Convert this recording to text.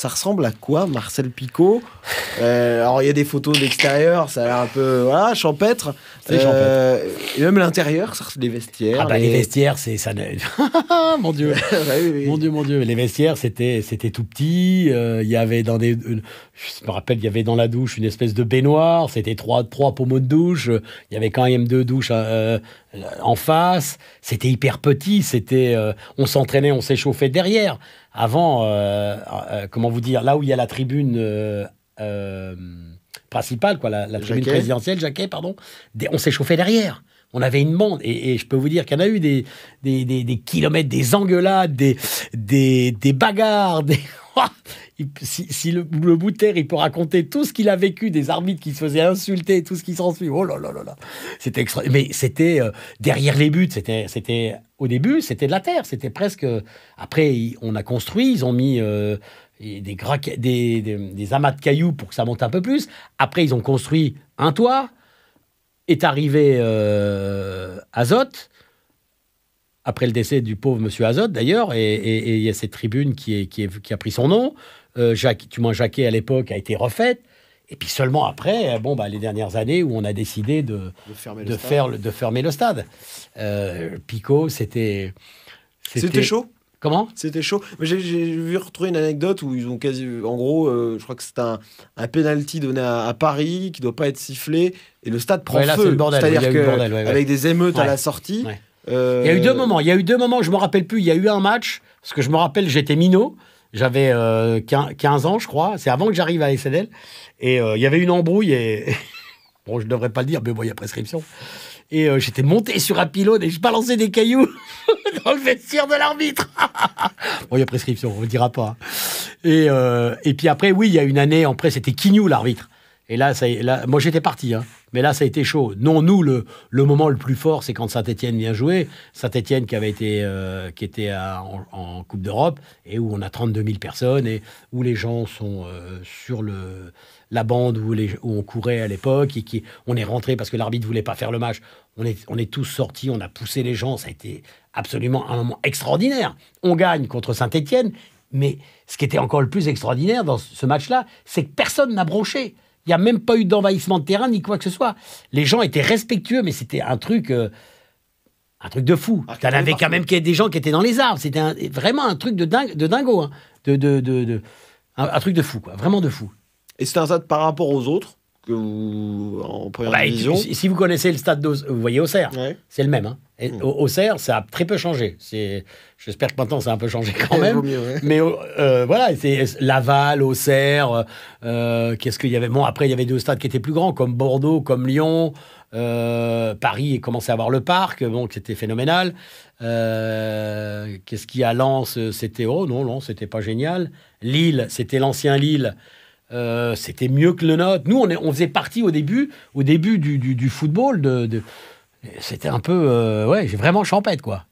ça ressemble à quoi, Marcel Picot Euh, Alors, il y a des photos d'extérieur, ça a l'air un peu voilà, champêtre. C'est Euh, Et même l'intérieur, ça ressemble des vestiaires. Ah bah, les- les vestiaires, c'est ça. mon Dieu. Ouais, oui, oui. Mon Dieu, mon Dieu, les vestiaires, c'était, c'était tout petit. euh, Il y avait dans des, je me rappelle, il y avait dans la douche une espèce de baignoire. C'était trois, trois pommeaux de douche. Il y avait quand même deux douches euh, en face. C'était hyper petit. C'était, on s'entraînait, on s'échauffait derrière. Avant, euh, euh, comment vous dire, là où il y a la tribune euh, principale, quoi, la, la tribune Jacquet. présidentielle, Jacquet, pardon, on s'échauffait derrière. On avait une bande, et, et je peux vous dire qu'il y en a eu des, des, des- des kilomètres, des engueulades, des, des, des bagarres. Des... Il- si si le, le bout de terre, il peut raconter tout ce qu'il a vécu, des arbitres qui se faisaient insulter, tout ce qui s'ensuit. Oh là là là là. C'était. Mais c'était euh, derrière les buts. C'était, c'était au début, c'était de la terre. C'était presque. Après, il- on a construit. Ils ont mis euh, des, des, amas de cailloux pour que ça monte un peu plus. Après, ils ont construit un toit. Est arrivé euh, Azote, après le décès du pauvre monsieur Azote d'ailleurs, et il y a cette tribune qui, est, qui, est- qui a pris son nom. Euh, Jacques, du moins Jacquet à l'époque a été refaite. Et puis seulement après, euh, bon, bah, les dernières années où on a décidé de, De fermer le de, stade. faire, le- de fermer le stade. Euh, Pico, c'était. C'était chaud? Comment? C'était chaud. J'ai vu retrouver une anecdote où ils ont quasi. En gros, euh, je crois que c'est un, un penalty donné à, à Paris qui doit pas être sifflé et le stade prend Ouais, là, feu. c'est le bordel. C'est-à-dire ouais, avec des émeutes à la sortie. Euh, Il y a eu deux moments. Il y a eu deux moments, je me rappelle plus. Il y a eu un match, parce que je me rappelle, j'étais minot. J'avais euh, 15 15 ans, je crois. C'est avant que j'arrive à SNL. Et euh, il y avait une embrouille. Et... bon, je ne devrais pas le dire, mais bon, il y a prescription. Et euh, j'étais monté sur un pylône et je balançais des cailloux dans le vestiaire de l'arbitre. bon, il y a prescription, on ne dira pas. Et, euh, et puis après, oui, il y a une année, après, c'était Quignou, l'arbitre. Et là, moi, j'étais parti. Hein. Mais là, ça a été chaud. Non, nous, le, moment le plus fort, c'est quand Saint-Etienne vient jouer. Saint-Etienne qui avait été, euh, qui était en, Coupe d'Europe et où on a 32 000 personnes et où les gens sont euh, sur la bande où on courait à l'époque et qui, on est rentré parce que l'arbitre voulait pas faire le match. On est, on est tous sortis, on a poussé les gens. Ça a été absolument un moment extraordinaire. On gagne contre Saint-Etienne. Mais ce qui était encore le plus extraordinaire dans ce match-là, c'est que personne n'a bronché. Il n'y a même pas eu d'envahissement de terrain ni quoi que ce soit. Les gens étaient respectueux, mais c'était un truc, euh, un truc de fou. Ah, T'en avais quand même des gens qui étaient dans les arbres. C'était vraiment un truc de, dingue, de dingo. hein. De, de, de, de- un, un truc de fou, quoi. Vraiment de fou. Et c'était un stade par rapport aux autres en première Bah, division. si, si vous connaissez le stade, d'Auxerre, vous voyez Auxerre, Ouais. c'est le même. Hein. Et Mm. au- Auxerre, ça a très peu changé. J'espère que maintenant ça a un peu changé quand Vaut même. mieux, ouais. Mais euh, voilà, c'est Laval, Auxerre. euh, qu'est-ce qu'il y avait? Bon, après il y avait deux stades qui étaient plus grands, comme Bordeaux, comme Lyon. euh, Paris commençait à avoir le parc, bon, c'était phénoménal. Euh, qu'est-ce qu'il y a? À Lens C'était oh non, non, c'était pas génial. Lille, c'était l'ancien Lille. Euh, c'était mieux que le nôtre. Nous, on, est- on faisait partie au début, au début du, du- du football. De, de- c'était un peu, euh, ouais, j'ai vraiment champêtre quoi.